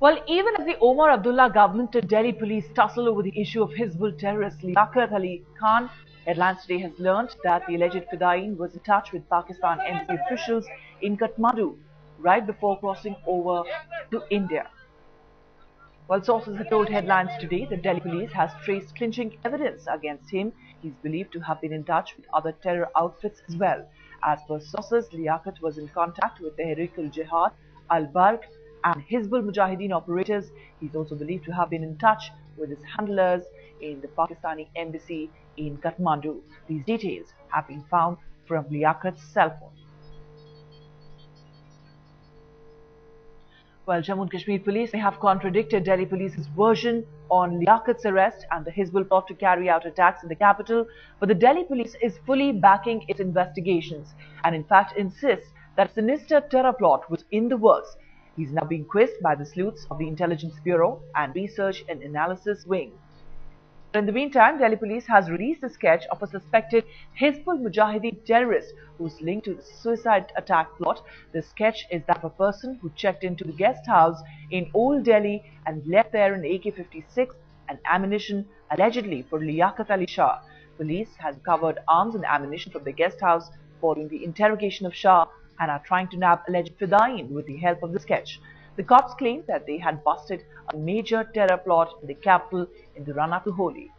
Well, even as the Omar Abdullah government and Delhi police tussle over the issue of Hizbul terrorist Liaquat Ali Khan, Headlines today has learned that the alleged Fidayeen was in touch with Pakistan embassy officials in Kathmandu right before crossing over to India. While sources have told headlines today that Delhi police has traced clinching evidence against him, he's believed to have been in touch with other terror outfits as well. As per sources, Liaquat was in contact with Tehreek al-Jihad, Al-Barq and Hizbul Mujahideen operators. He's also believed to have been in touch with his handlers in the Pakistani embassy in Kathmandu. These details have been found from Liaquat's cell phone. Well, Jammu and Kashmir police may have contradicted Delhi police's version on Liaquat's arrest and the Hizbul plot to carry out attacks in the capital, but the Delhi police is fully backing its investigations and in fact insists that sinister terror plot was in the works. He's now being quizzed by the sleuths of the Intelligence Bureau and Research and Analysis Wing. In the meantime, Delhi police has released a sketch of a suspected Hizbul Mujahideen terrorist who's linked to the suicide attack plot. The sketch is that of a person who checked into the guest house in Old Delhi and left there an AK-56 and ammunition allegedly for Liaquat Ali Shah. Police has recovered arms and ammunition from the guest house following the interrogation of Shah and are trying to nab alleged Fidayeen with the help of the sketch. The cops claim that they had busted a major terror plot in the capital in the run-up to Holi.